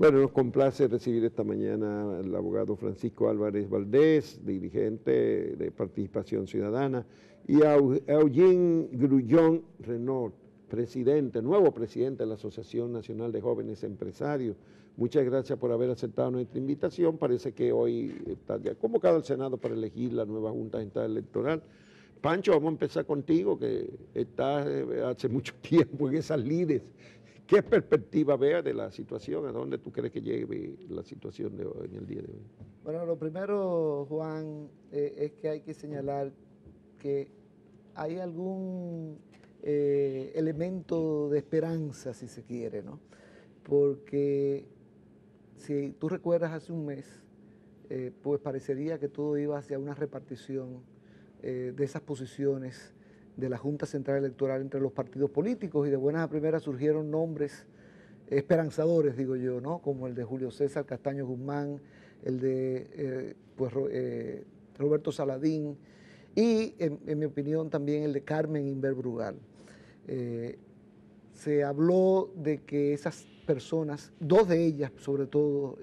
Bueno, nos complace recibir esta mañana al abogado Francisco Álvarez Valdés, dirigente de Participación Ciudadana, y a Eugene Grullón Renault, presidente, nuevo presidente de la Asociación Nacional de Jóvenes Empresarios. Muchas gracias por haber aceptado nuestra invitación. Parece que hoy está ya convocado el Senado para elegir la nueva Junta Central Electoral. Pancho, vamos a empezar contigo, que estás eh, hace mucho tiempo en esas lides. ¿Qué perspectiva vea de la situación? ¿A dónde tú crees que llegue la situación de hoy, en el día de hoy? Bueno, lo primero, Juan, eh, es que hay que señalar que hay algún eh, elemento de esperanza, si se quiere, ¿no? Porque si tú recuerdas hace un mes, eh, pues parecería que todo iba hacia una repartición de esas posiciones de la Junta Central Electoral entre los partidos políticos y de buenas a primeras surgieron nombres esperanzadores, digo yo, ¿no? Como el de Julio César Castaño Guzmán, el de eh, pues, eh, Roberto Saladín y, en, mi opinión, también el de Carmen Inver Brugal. Eh, se habló de que esas personas, dos de ellas sobre todo,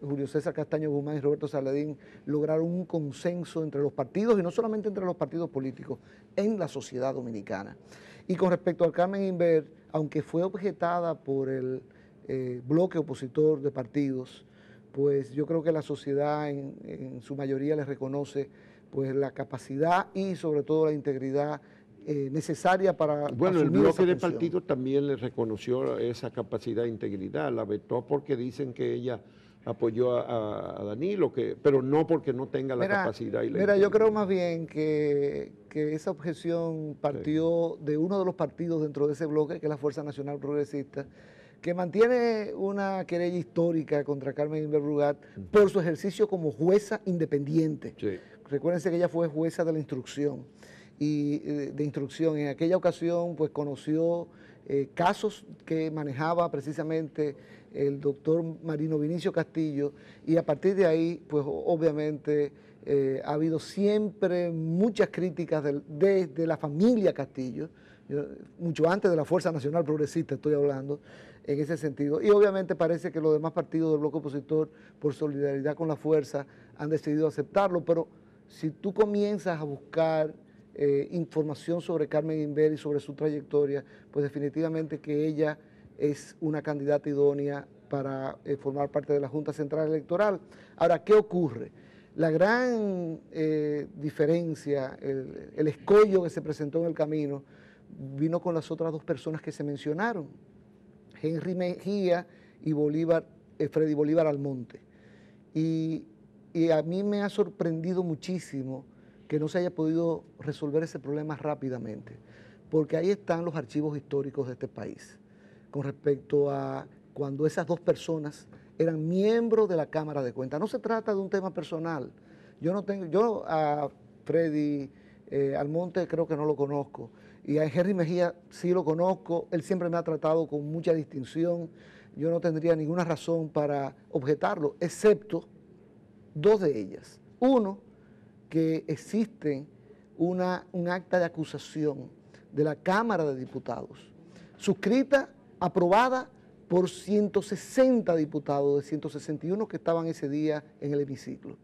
Julio César Castaño Guzmán y Roberto Saladín lograron un consenso entre los partidos y no solamente entre los partidos políticos, en la sociedad dominicana. Y con respecto al Carmen Inver, aunque fue objetada por el eh, bloque opositor de partidos, pues yo creo que la sociedad en, su mayoría le reconoce pues la capacidad y sobre todo la integridad eh, necesaria para Bueno, el bloque de partidos también le reconoció esa capacidad e integridad, la vetó porque dicen que ella apoyó a, Danilo, que, pero no porque no tenga la capacidad. Y la mira, yo creo más bien que, esa objeción partió de uno de los partidos dentro de ese bloque, que es la Fuerza Nacional Progresista, que mantiene una querella histórica contra Carmen Inverbrugat por su ejercicio como jueza independiente. Recuérdense que ella fue jueza de la instrucción y eh, de instrucción. En aquella ocasión, pues conoció eh, casos que manejaba precisamente el doctor Marino Vinicio Castillo, y a partir de ahí, pues obviamente eh, ha habido siempre muchas críticas desde la familia Castillo, mucho antes de la Fuerza Nacional Progresista estoy hablando, en ese sentido. Y obviamente parece que los demás partidos del bloque opositor, por solidaridad con la fuerza, han decidido aceptarlo, pero si tú comienzas a buscar eh, información sobre Carmen Inver y sobre su trayectoria, pues definitivamente que ella es una candidata idónea para eh, formar parte de la Junta Central Electoral. Ahora, ¿qué ocurre? La gran eh, diferencia, el, escollo que se presentó en el camino, vino con las otras dos personas que se mencionaron, Henry Mejía y Bolívar, eh, Freddy Bolívar Almonte. Y, y a mí me ha sorprendido muchísimo que no se haya podido resolver ese problema rápidamente, porque ahí están los archivos históricos de este país con respecto a cuando esas dos personas eran miembros de la Cámara de Cuentas. No se trata de un tema personal. Yo no tengo, yo a Freddy eh, Almonte creo que no lo conozco. Y a Henry Mejía sí lo conozco. Él siempre me ha tratado con mucha distinción. Yo no tendría ninguna razón para objetarlo, excepto dos de ellas. Uno, que existe una, un acta de acusación de la Cámara de Diputados, suscrita aprobada por 160 diputados de 161 que estaban ese día en el hemiciclo,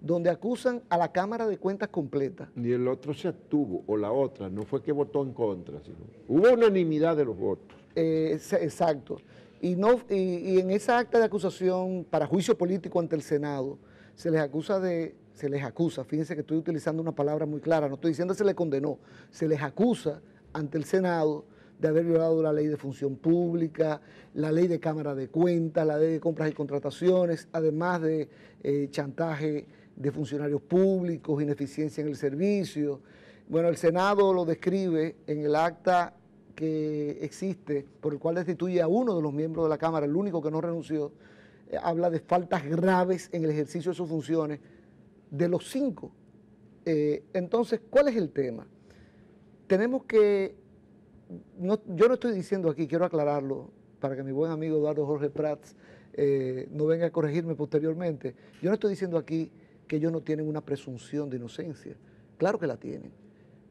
donde acusan a la Cámara de Cuentas completa. Ni el otro se abstuvo, o la otra, no fue que votó en contra, sino hubo unanimidad de los votos. Eh, exacto. Y, no, y, en esa acta de acusación para juicio político ante el Senado, se les acusa de, se les acusa, fíjense que estoy utilizando una palabra muy clara, no estoy diciendo se les condenó, se les acusa ante el Senado de haber violado la ley de función pública, la ley de Cámara de Cuentas, la ley de compras y contrataciones, además de eh, chantaje de funcionarios públicos, ineficiencia en el servicio. Bueno, el Senado lo describe en el acta que existe, por el cual destituye a uno de los miembros de la Cámara, el único que no renunció, eh, habla de faltas graves en el ejercicio de sus funciones de los cinco. Eh, entonces, ¿cuál es el tema? Tenemos que yo no estoy diciendo aquí, quiero aclararlo, para que mi buen amigo Eduardo Jorge Prats eh, no venga a corregirme posteriormente. Yo no estoy diciendo aquí que ellos no tienen una presunción de inocencia. Claro que la tienen.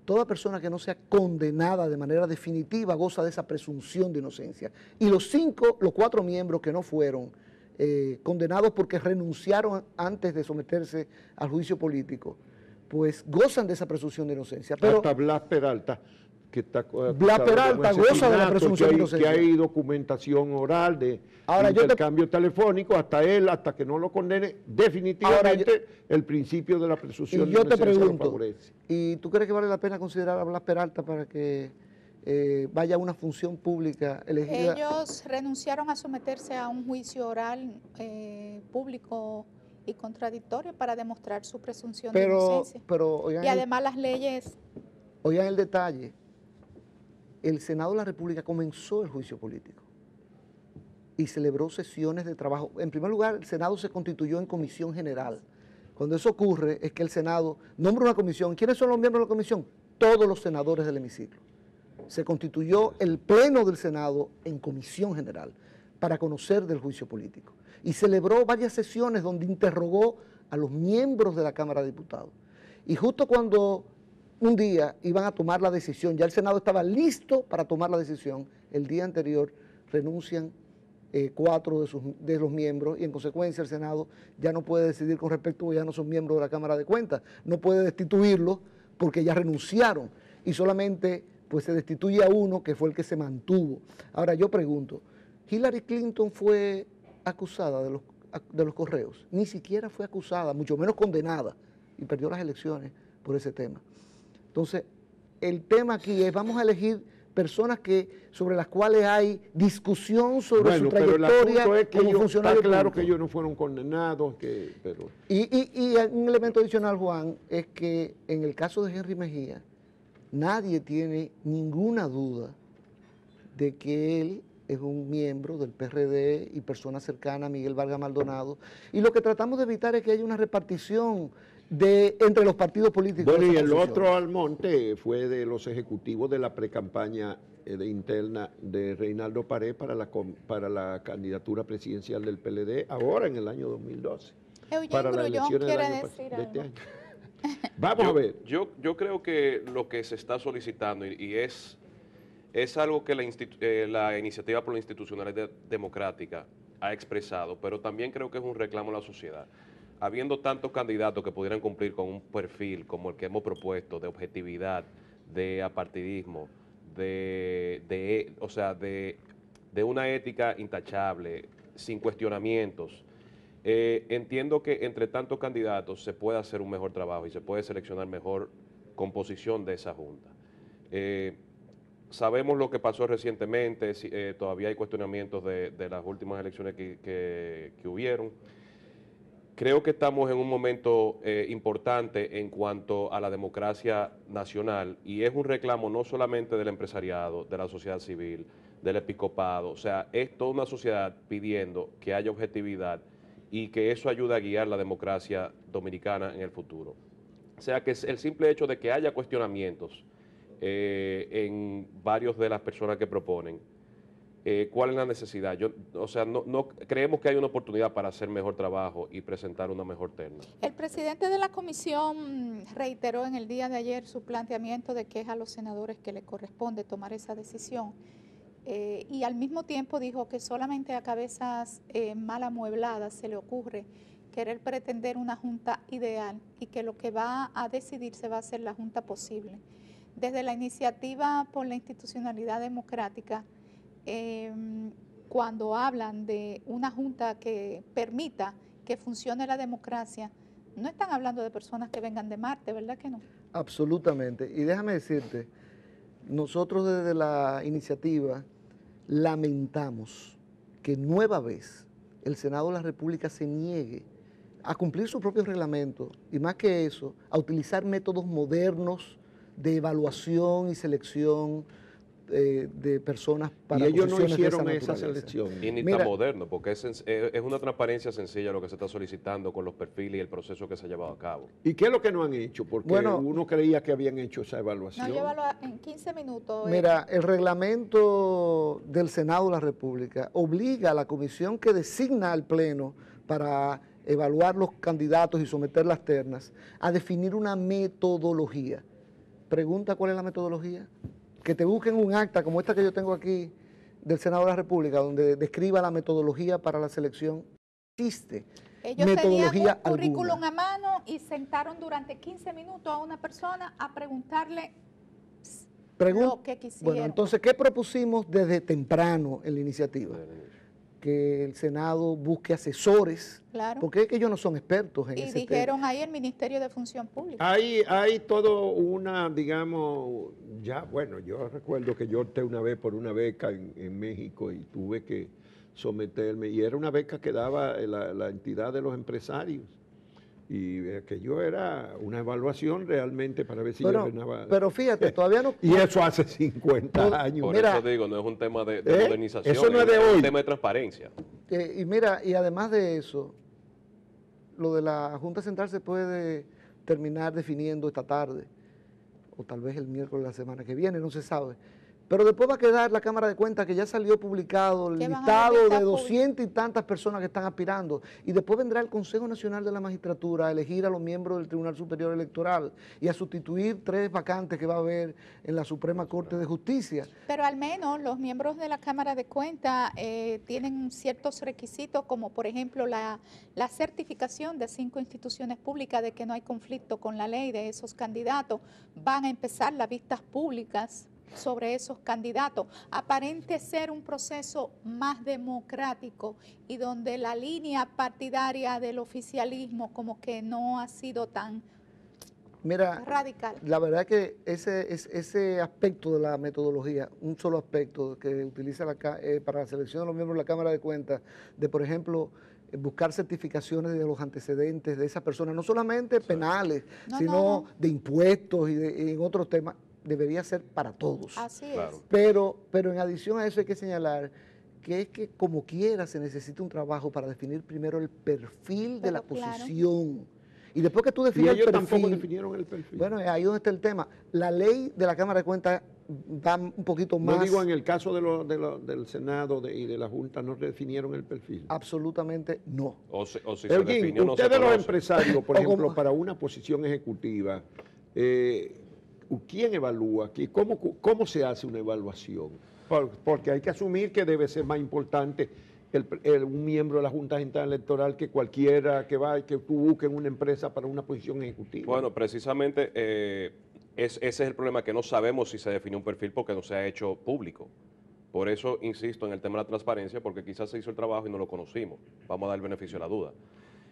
toda persona que no sea condenada de manera definitiva goza de esa presunción de inocencia. Y los cinco, los cuatro miembros que no fueron eh, condenados porque renunciaron antes de someterse al juicio político, pues gozan de esa presunción de inocencia. Pero, Blas Peralta que está Blas Peralta goza de la presunción de inocencia. Que hay documentación oral de, Ahora, intercambio telefónico, hasta él, hasta que no lo condene, definitivamente el principio de la presunción de inocencia yo te pregunto, ¿y tú crees que vale la pena considerar a Blas Peralta para que eh, vaya a una función pública elegida? Ellos renunciaron a someterse a un juicio oral eh, público y contradictorio para demostrar su presunción de inocencia. Pero, y además las leyes... Oigan el detalle, el Senado de la República comenzó el juicio político y celebró sesiones de trabajo. En primer lugar, el Senado se constituyó en comisión general. Cuando eso ocurre es que el Senado nombra una comisión. ¿Quiénes son los miembros de la comisión? Todos los senadores del hemiciclo. Se constituyó el Pleno del Senado en comisión general para conocer del juicio político. Y celebró varias sesiones donde interrogó a los miembros de la Cámara de Diputados. Y justo cuando un día iban a tomar la decisión, ya el Senado estaba listo para tomar la decisión, el día anterior renuncian eh, cuatro de, sus, de los miembros y en consecuencia el Senado ya no puede decidir con respecto, ya no son miembros de la Cámara de Cuentas, no puede destituirlos porque ya renunciaron. Y solamente pues se destituye a uno que fue el que se mantuvo. Ahora yo pregunto, Hillary Clinton fue acusada de los, de los correos, ni siquiera fue acusada, mucho menos condenada. Y perdió las elecciones por ese tema. Entonces, el tema aquí es, vamos a elegir personas que sobre las cuales hay discusión sobre su trayectoria pero es que como funcionario claro que ellos no fueron condenados que, pero... y, un elemento adicional Juan es que en el caso de Henry Mejía nadie tiene ninguna duda de que él es un miembro del PRD y persona cercana a Miguel Vargas Maldonado. Y lo que tratamos de evitar es que haya una repartición de entre los partidos políticos. Bueno, y el otro Almonte fue de los ejecutivos de la precampaña eh, interna de Reinaldo Pared para la, para la candidatura presidencial del PLD ahora en el año 2012. para las elecciones del año, de este año. Vamos a ver. Yo, yo creo que lo que se está solicitando y, es, es algo que la, eh, la iniciativa por la institucionalidad democrática ha expresado, pero también creo que es un reclamo a la sociedad habiendo tantos candidatos que pudieran cumplir con un perfil como el que hemos propuesto de objetividad, de apartidismo, de, o sea, de, una ética intachable, sin cuestionamientos, eh, entiendo que entre tantos candidatos se puede hacer un mejor trabajo y se puede seleccionar mejor composición de esa Junta. Eh, sabemos lo que pasó recientemente, eh, todavía hay cuestionamientos de, las últimas elecciones que, que hubieron. Creo que estamos en un momento eh, importante en cuanto a la democracia nacional y es un reclamo no solamente del empresariado, de la sociedad civil, del episcopado, o sea, es toda una sociedad pidiendo que haya objetividad y que eso ayude a guiar la democracia dominicana en el futuro. O sea, que el simple hecho de que haya cuestionamientos eh, en varios de las personas que proponen, eh, cuál es la necesidad. Yo, o sea, no, creemos que hay una oportunidad para hacer mejor trabajo y presentar una mejor terna. El presidente de la comisión reiteró en el día de ayer su planteamiento de que es a los senadores que le corresponde tomar esa decisión. Eh, y al mismo tiempo dijo que solamente a cabezas eh, mal amuebladas se le ocurre querer pretender una junta ideal y que lo que va a decidirse va a ser la junta posible. Desde la iniciativa por la institucionalidad democrática, Em, cuando hablan de una junta que permita que funcione la democracia, no están hablando de personas que vengan de Marte, ¿verdad que no? Absolutamente. Y déjame decirte, nosotros desde la iniciativa lamentamos que nueva vez el Senado de la República se niegue a cumplir su propio reglamento y más que eso, a utilizar métodos modernos de evaluación y selección eh, de personas para y ellos no hicieron esa, selección. Y ni tan moderno, porque es, es, una transparencia sencilla lo que se está solicitando con los perfiles y el proceso que se ha llevado a cabo. ¿Y qué es lo que no han hecho? Porque uno creía que habían hecho esa evaluación. No, en 15 minutos. Eh. Mira, el reglamento del Senado de la República obliga a la comisión que designa al Pleno para evaluar los candidatos y someter las ternas a definir una metodología pregunta cuál es la metodología. Que te busquen un acta como esta que yo tengo aquí del Senado de la República, donde describa la metodología para la selección. Existe Ellos tenían metodología un currículum alguna. a mano y sentaron durante 15 minutos a una persona a preguntarle Pregun- lo que quisieran. Bueno, entonces, ¿qué propusimos desde temprano en la iniciativa? Que el Senado busque asesores, Claro. porque es que ellos no son expertos en y ese tema. dijeron ahí el Ministerio de Función Pública. Hay, hay todo una, digamos, ya, bueno, yo recuerdo que yo opté una vez por una beca en, en México y tuve que someterme, y era una beca que daba la, la entidad de los empresarios. Y eh, que yo era una evaluación realmente para ver si yo ganaba. pero fíjate, todavía no... y eso hace 50 No, años. Por Mira, eso digo, no es un tema de, de ¿eh? modernización, Eso no es de hoy. un tema de transparencia. Eh, y mira, y además de eso, lo de la Junta Central se puede terminar definiendo esta tarde, o tal vez el miércoles de la semana que viene, no se sabe. Pero después va a quedar la Cámara de Cuentas que ya salió publicado el listado de listas 200 y tantas personas que están aspirando. Y después vendrá el Consejo Nacional de la Magistratura a elegir a los miembros del Tribunal Superior Electoral y a sustituir tres vacantes que va a haber en la Suprema Corte de Justicia. Pero al menos los miembros de la Cámara de Cuentas eh, tienen ciertos requisitos, como por ejemplo la, la certificación de cinco instituciones públicas de que no hay conflicto con la ley de esos candidatos. Van a empezar las vistas públicas sobre esos candidatos. Aparente ser un proceso más democrático y donde la línea partidaria del oficialismo como que no ha sido tan Mira, radical. La verdad que ese, es- ese aspecto de la metodología, un solo aspecto que utiliza la, eh, para la selección de los miembros de la Cámara de Cuentas, de por ejemplo eh, buscar certificaciones de los antecedentes de esas personas, no solamente penales, No, sino no, no. de impuestos y, de- y en otros temas, debería ser para todos. Así Claro. es. Pero, pero en adición a eso hay que señalar que es que como quiera se necesita un trabajo para definir primero el perfil de la claro. posición. Y después que tú y defines ellos el perfil, tampoco definieron el perfil. bueno, ahí donde está el tema. La ley de la Cámara de Cuentas va un poquito más. no digo en el caso de lo- de lo- del Senado de- y de la Junta, no definieron el perfil. Absolutamente no. O, se- o si se Eugene, definió, no se ustedes los empresarios, por ejemplo, como- para una posición ejecutiva, eh, ¿quién evalúa? aquí? ¿Cómo, ¿Cómo se hace una evaluación? Por- porque hay que asumir que debe ser más importante un miembro de la Junta Central Electoral que cualquiera que va que tú busques una empresa para una posición ejecutiva. Bueno, precisamente eh, es- ese es el problema, que no sabemos si se definió un perfil porque no se ha hecho público. Por eso insisto en el tema de la transparencia, porque quizás se hizo el trabajo y no lo conocimos. Vamos a dar el beneficio de la duda.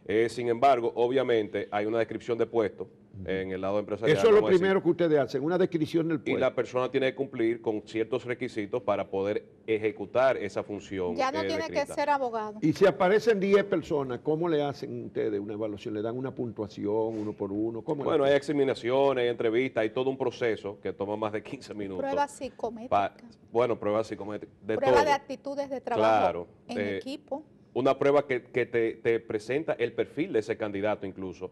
Eh, sin embargo, obviamente hay una descripción de puesto en el lado empresarial. Eso es lo decir, primero que ustedes hacen, una descripción del Y puesto. la persona tiene que cumplir con ciertos requisitos para poder ejecutar esa función. Ya no eh, tiene que ser abogado. Y si aparecen 10 personas, ¿cómo le hacen ustedes una evaluación? ¿Le dan una puntuación uno por uno? ¿Cómo Bueno, hay examinaciones, hay entrevistas, hay todo un proceso que toma más de 15 minutos. Pruebas psicométricas. Pa- bueno, pruebas psicométricas, de Prueba todo. de actitudes de trabajo Claro, en eh, equipo. Una prueba que, que te, te presenta el perfil de ese candidato incluso.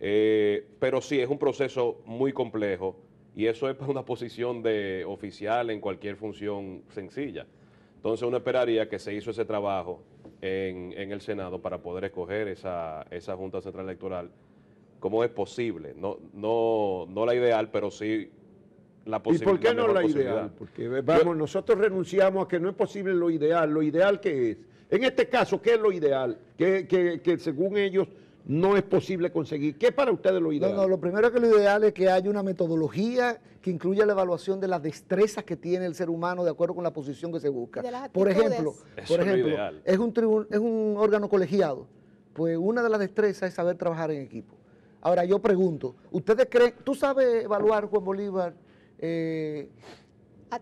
Eh, pero sí, es un proceso muy complejo y eso es para una posición de oficial en cualquier función sencilla. Entonces uno esperaría que se hizo ese trabajo en, en el Senado para poder escoger esa, esa Junta Central Electoral como es posible. No, no, no la ideal, pero sí la ¿Y posibilidad. por qué no la ideal? Porque vamos, nosotros renunciamos a que no es posible lo ideal. ¿Lo ideal qué es? En este caso, ¿qué es lo ideal? Que, que- que según ellos no es posible conseguir. ¿Qué es para ustedes lo No, ideal? no, lo primero que lo ideal es que haya una metodología que incluya la evaluación de las destrezas que tiene el ser humano de acuerdo con la posición que se busca. Por ejemplo, Eso por ejemplo es, un es un órgano colegiado. Pues una de las destrezas es saber trabajar en equipo. Ahora yo pregunto, ¿ustedes creen, tú sabes evaluar, Juan Bolívar, eh,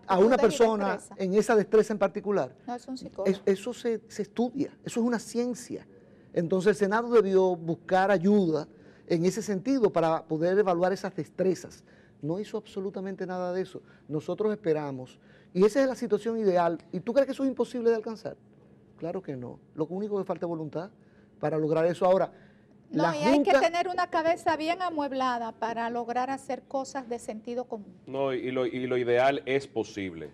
a una persona en esa destreza en particular? No es un. Es- eso se, se estudia, eso es una ciencia. Entonces el Senado debió buscar ayuda en ese sentido para poder evaluar esas destrezas. No hizo absolutamente nada de eso. Nosotros esperamos, y esa es la situación ideal. ¿Y tú crees que eso es imposible de alcanzar? Claro que no. Lo único que falta es voluntad para lograr eso. Ahora, no, la y hay que tener una cabeza bien amueblada para lograr hacer cosas de sentido común. No, y lo, y lo ideal es posible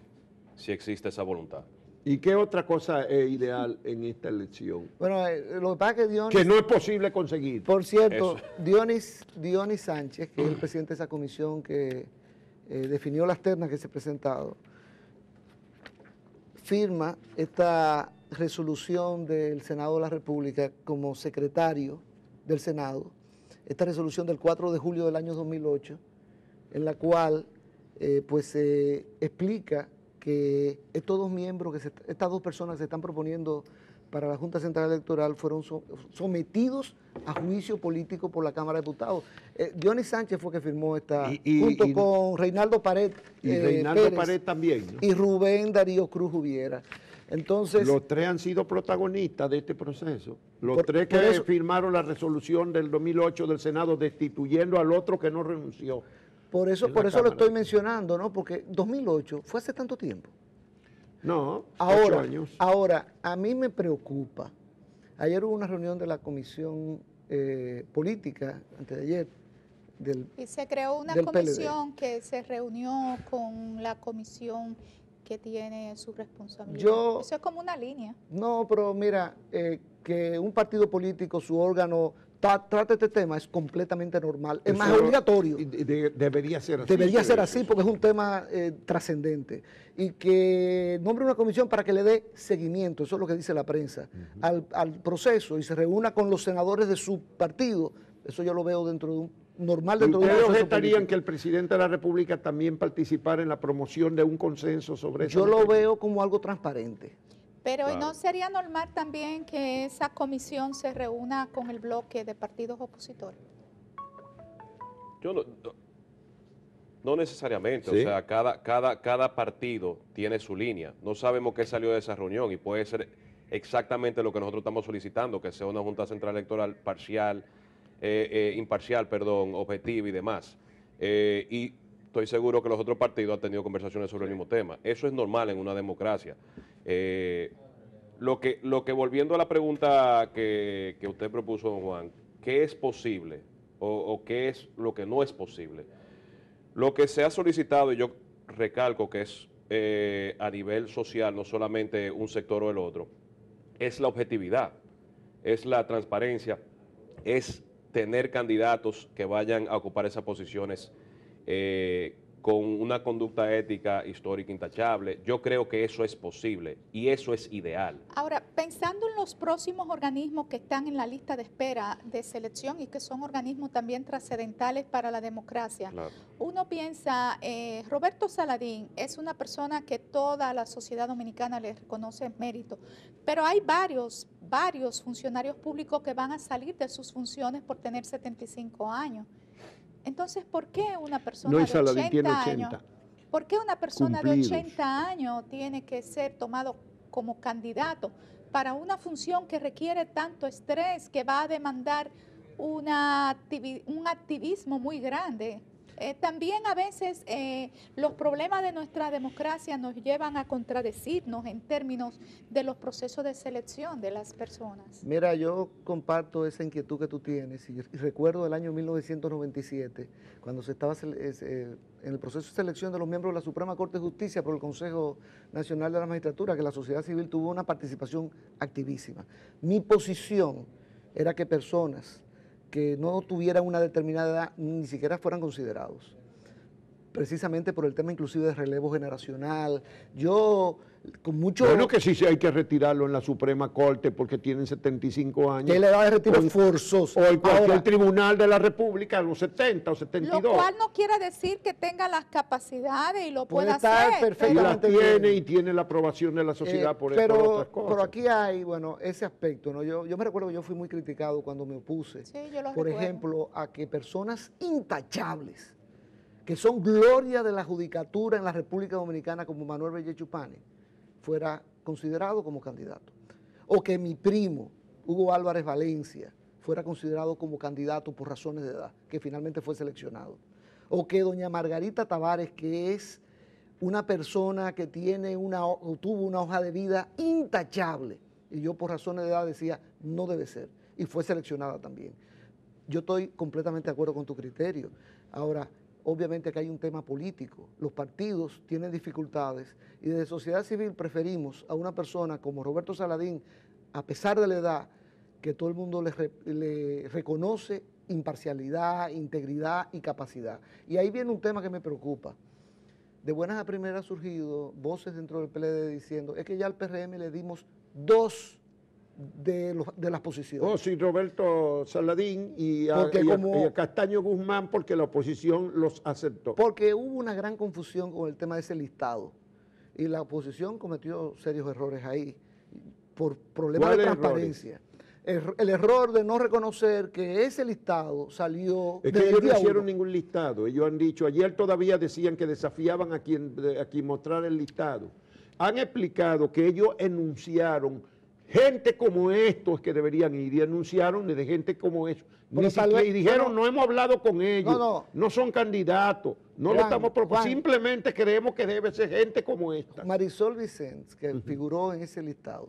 si existe esa voluntad. ¿Y qué otra cosa es ideal en esta elección? Bueno, eh, lo que pasa es que Dionis... Que no es posible conseguir. Por cierto. Dionis, Dionis Sánchez, que es el presidente de esa comisión que, eh, definió las ternas que se ha presentado, firma esta resolución del Senado de la República como secretario del Senado, esta resolución del 4 de julio del año 2008, en la cual eh, pues se explica que estos dos miembros, que estas dos personas que se están proponiendo para la Junta Central Electoral fueron sometidos a juicio político por la Cámara de Diputados. Eh, Dionis Sánchez fue que firmó esta, junto con Reinaldo Pared. Y eh, Reinaldo Pared también. Y Rubén Darío Cruz Hubiera. Entonces, los tres han sido protagonistas de este proceso. Los tres que firmaron la resolución del 2008 del Senado destituyendo al otro que no renunció. Por eso, por eso lo estoy mencionando, ¿no? Porque 2008 fue hace tanto tiempo. No, ahora, años. Ahora, a mí me preocupa. Ayer hubo una reunión de la Comisión eh, Política, antes de ayer, del Y se creó una comisión que se reunió con la comisión que tiene su responsabilidad. Eso es como una línea. No, pero mira, eh, que un partido político, su órgano, trate este tema es completamente normal. Es más obligatorio. debería ser así. Debería ser así porque es un tema eh, trascendente. Y que nombre una comisión para que le dé seguimiento, eso es lo que dice la prensa, al, al proceso y se reúna con los senadores de su partido. Eso yo lo veo dentro de un normal de ¿Ustedes objetarían que el presidente de la República también participara en la promoción de un consenso sobre eso? Yo lo veo como algo transparente. Pero ¿no sería normal también que esa comisión se reúna con el bloque de partidos opositores? Yo no, no necesariamente, o sea, cada, cada, cada partido tiene su línea. No sabemos qué salió de esa reunión y puede ser exactamente lo que nosotros estamos solicitando, que sea una Junta Central Electoral parcial, eh, eh, imparcial, perdón, objetiva y demás. Eh, y estoy seguro que los otros partidos han tenido conversaciones sobre el mismo tema. Eso es normal en una democracia. lo, que, lo que volviendo a la pregunta que, usted propuso, don Juan, ¿qué es posible o, qué es lo que no es posible? Lo que se ha solicitado, y yo recalco que es a nivel social, no solamente un sector o el otro, es la objetividad, es la transparencia, es tener candidatos que vayan a ocupar esas posiciones eh, con una conducta ética histórica intachable. Yo creo que eso es posible y eso es ideal. Ahora, pensando en los próximos organismos que están en la lista de espera de selección y que son organismos también trascendentales para la democracia, uno piensa, eh, Roberto Saladín es una persona que toda la sociedad dominicana le reconoce mérito, pero hay varios, varios funcionarios públicos que van a salir de sus funciones por tener 75 años. Entonces, ¿por qué una persona de 80 años? ¿Por qué una persona de 80 años tiene que ser tomado como candidato para una función que requiere tanto estrés, que va a demandar una, un activismo muy grande? Eh, también a veces eh, los problemas de nuestra democracia nos llevan a contradecirnos en términos de los procesos de selección de las personas. Mira, yo comparto esa inquietud que tú tienes y, recuerdo el año 1997, cuando se estaba en el proceso de selección de los miembros de la Suprema Corte de Justicia por el Consejo Nacional de la Magistratura, que la sociedad civil tuvo una participación activísima. Mi posición era que personas que no tuvieran una determinada edad ni siquiera fueran considerados. Precisamente por el tema inclusive de relevo generacional. Yo con mucho... Bueno, que sí, sí hay que retirarlo en la Suprema Corte porque tienen 75 años. Que le da de retiro forzoso. O en cualquier tribunal de la República a los 70 o 72. Lo cual no quiere decir que tenga las capacidades y lo pueda hacer. perfectamente. Y tiene y tiene la aprobación de la sociedad eh, por, pero, otras cosas. Pero aquí hay, bueno, ese aspecto. ¿no? Yo, yo me recuerdo que yo fui muy criticado cuando me opuse, por ejemplo, a que personas intachables, que son gloria de la judicatura en la República Dominicana como Manuel Belle Chupani, fuera considerado como candidato. O que mi primo, Hugo Álvarez Valencia, fuera considerado como candidato por razones de edad, que finalmente fue seleccionado. O que doña Margarita Tavares, que es una persona que tiene una, tuvo una hoja de vida intachable, y yo por razones de edad decía, no debe ser, y fue seleccionada también. Yo estoy completamente de acuerdo con tu criterio. Ahora, obviamente que hay un tema político. Los partidos tienen dificultades y desde sociedad civil preferimos a una persona como Roberto Saladín, a pesar de la edad, que todo el mundo le, reconoce imparcialidad, integridad y capacidad. Y ahí viene un tema que me preocupa. de buenas a primeras ha surgido voces dentro del PLD diciendo, es que ya al PRM le dimos dos de, los, de las posiciones. Oh, sí, Roberto Saladín y a, y Castaño Guzmán porque la oposición los aceptó. Porque hubo una gran confusión con el tema de ese listado y la oposición cometió serios errores ahí por problemas de ¿Cuáles transparencia. El, el error de no reconocer que ese listado salió Es que ellos no hicieron uno. ningún listado. Ellos han dicho, ayer todavía decían que desafiaban a quien, a quien mostrara el listado. Han explicado que ellos enunciaron gente como estos que deberían ir y anunciaron de gente como eso. Ni Pero tal siquiera- vez- y dijeron, no, no, hemos hablado con ellos, No, no. son candidatos, no le Juan, estamos proponiendo, simplemente creemos que debe ser gente como esta. Marisol Vicens, que figuró en ese listado,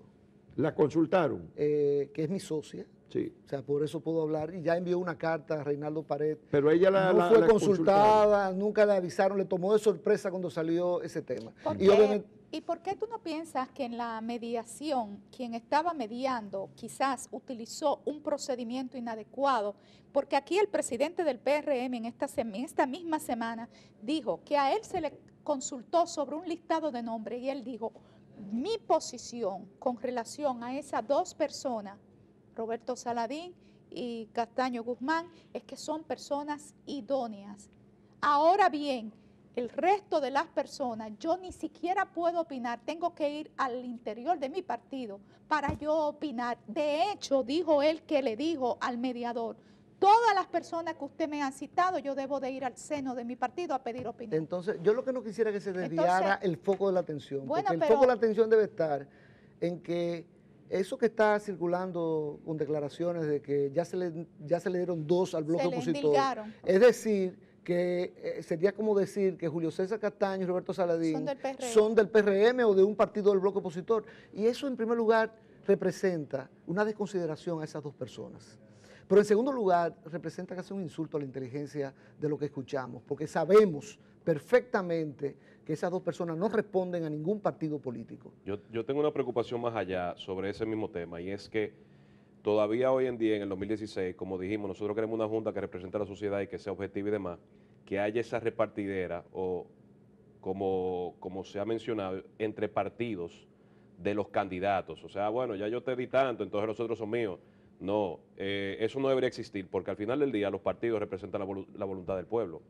La consultaron, eh, que es mi socia, sí. o sea, por eso puedo hablar, y ya envió una carta a Reinaldo Pared. Pero ella la, no la- fue la consultada, nunca le avisaron, le tomó de sorpresa cuando salió ese tema. ¿Por Y qué? obviamente, ¿Y por qué tú no piensas que en la mediación quien estaba mediando quizás utilizó un procedimiento inadecuado? Porque aquí el presidente del PRM en esta, esta misma semana dijo que a él se le consultó sobre un listado de nombres y él dijo, mi posición con relación a esas dos personas, Roberto Saladín y Castaño Guzmán, es que son personas idóneas. Ahora bien, el resto de las personas, yo ni siquiera puedo opinar, tengo que ir al interior de mi partido para yo opinar. De hecho, dijo él que le dijo al mediador, todas las personas que usted me ha citado, yo debo de ir al seno de mi partido a pedir opinión. entonces, yo lo que no quisiera que se desviara Entonces- el foco de la atención, Bueno, porque el pero- foco de la atención debe estar en que eso que está circulando con declaraciones de que ya se le, ya se le dieron dos al bloque opositor, es decir, que eh, sería como decir que Julio César Castaño y Roberto Saladín Son del PRM. son del PRM o de un partido del bloque opositor. Y eso, en primer lugar, representa una desconsideración a esas dos personas. Pero en segundo lugar, representa casi un insulto a la inteligencia de lo que escuchamos, porque sabemos perfectamente que esas dos personas no responden a ningún partido político. Yo, yo tengo una preocupación más allá sobre ese mismo tema y es que todavía hoy en día, en el 2016, como dijimos, nosotros queremos una junta que represente a la sociedad y que sea objetiva y demás, que haya esa repartidera o, como, como se ha mencionado, entre partidos de los candidatos. O sea, bueno, ya yo te di tanto, entonces los otros son míos. No, eh, eso no debería existir porque al final del día los partidos representan la, la voluntad del pueblo.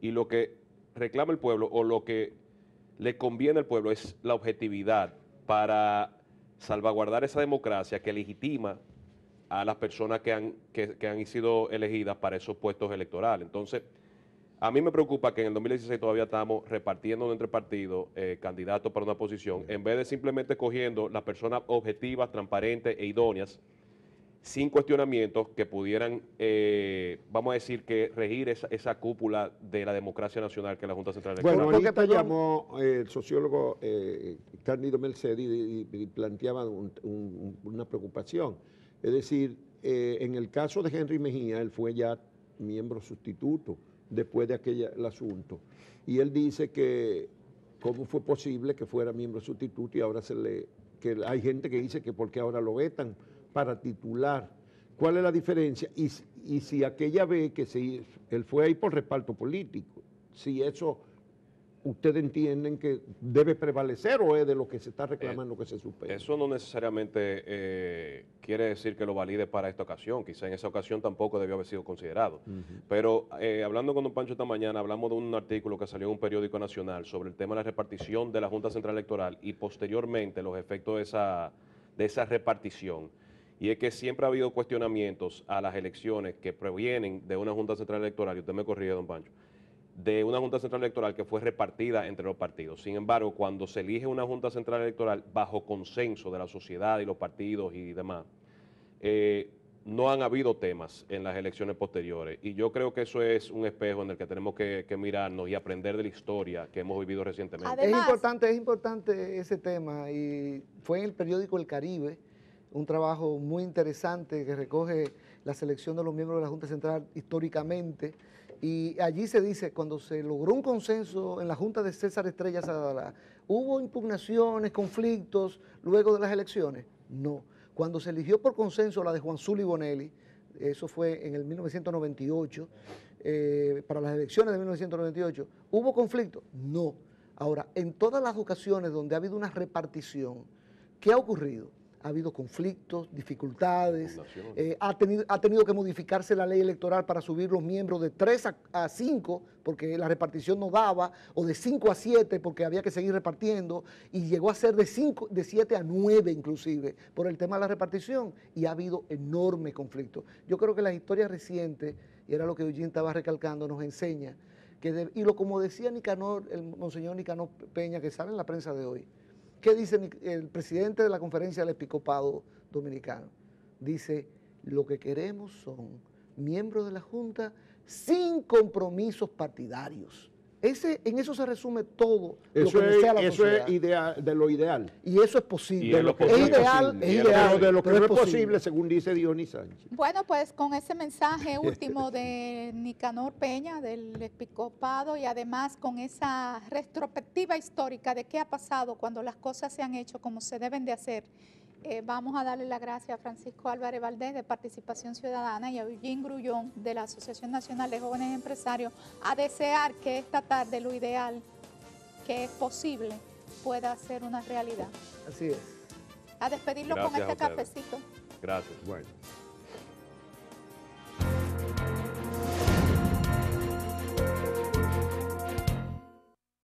Y lo que reclama el pueblo o lo que le conviene al pueblo es la objetividad para salvaguardar esa democracia que legitima a las personas que han, que, que han sido elegidas para esos puestos electorales. Entonces, a mí me preocupa que en el 2016 todavía estamos repartiendo entre partidos eh, candidatos para una posición, en vez de simplemente cogiendo las personas objetivas, transparentes e idóneas, sin cuestionamientos que pudieran, eh, vamos a decir, que regir esa, esa cúpula de la democracia nacional que es la Junta Central Electoral. Bueno, ahorita perdón. llamó eh, el sociólogo eh, Cándido Mercedes y, y- y planteaba un- un- una preocupación. Es decir, eh, en el caso de Henry Mejía, él fue ya miembro sustituto después de aquel el asunto. Y él dice que cómo fue posible que fuera miembro sustituto y ahora se le... que hay gente que dice que porque ahora lo vetan para titular. ¿Cuál es la diferencia? Y, y si aquella vez que se, él fue ahí por respaldo político, si eso ustedes entienden que debe prevalecer o es de lo que se está reclamando que se supere. Eso no necesariamente eh, quiere decir que lo valide para esta ocasión. Quizá en esa ocasión tampoco debió haber sido considerado. Pero eh, hablando con don Pancho esta mañana, hablamos de un artículo que salió en un periódico nacional sobre el tema de la repartición de la Junta Central Electoral y posteriormente los efectos de esa, de esa repartición. Y es que siempre ha habido cuestionamientos a las elecciones que provienen de una Junta Central Electoral, y usted me corrige, don Pancho, de una Junta Central Electoral que fue repartida entre los partidos. Sin embargo, cuando se elige una Junta Central Electoral bajo consenso de la sociedad y los partidos y demás, eh, no han habido temas en las elecciones posteriores. Y yo creo que eso es un espejo en el que tenemos que, que mirarnos y aprender de la historia que hemos vivido recientemente. Además- es importante, es importante ese tema y fue en el periódico El Caribe, un trabajo muy interesante que recoge la selección de los miembros de la Junta Central históricamente y allí se dice, cuando se logró un consenso en la Junta de César Estrella Sadala, ¿hubo impugnaciones, conflictos luego de las elecciones? No. Cuando se eligió por consenso la de Juan Zuli Bonelli, eso fue en el 1998, eh, para las elecciones de 1998, ¿hubo conflicto? No. Ahora, en todas las ocasiones donde ha habido una repartición, ¿qué ha ocurrido? Ha habido conflictos, dificultades, eh, ha, tenido, ha tenido que modificarse la ley electoral para subir los miembros de 3 a, 5, porque la repartición no daba, o de 5 a 7, porque había que seguir repartiendo, y llegó a ser de, 5, de 7 a 9 inclusive, por el tema de la repartición, y ha habido enorme conflicto. Yo creo que las historias recientes, y era lo que Eugene estaba recalcando, nos enseña que, de- y lo como decía Nicanor, el monseñor Nicanor Peña, que sale en la prensa de hoy, ¿qué dice el presidente de la conferencia del episcopado dominicano? Dice, lo que queremos son miembros de la Junta sin compromisos partidarios. Ese, en eso se resume todo lo Eso que desea la es, eso sociedad. es ideal, de lo ideal. y eso es Y posible. es lo es posible. ideal, posible. es Y es lo ideal. Pero de lo que pero no es posible. posible, según dice Dionis Sánchez. Bueno, pues con ese mensaje último de Nicanor Peña, del episcopado, y además con esa retrospectiva histórica de qué ha pasado cuando las cosas se han hecho como se deben de hacer, eh, vamos a darle las gracias a Francisco Álvarez Valdés de Participación Ciudadana y a Eugene Grullón de la Asociación Nacional de Jóvenes Empresarios, a desear que esta tarde lo ideal, que es posible, pueda ser una realidad. Así es. A despedirlo con Gracias a este ustedes. cafecito. Gracias. Bueno.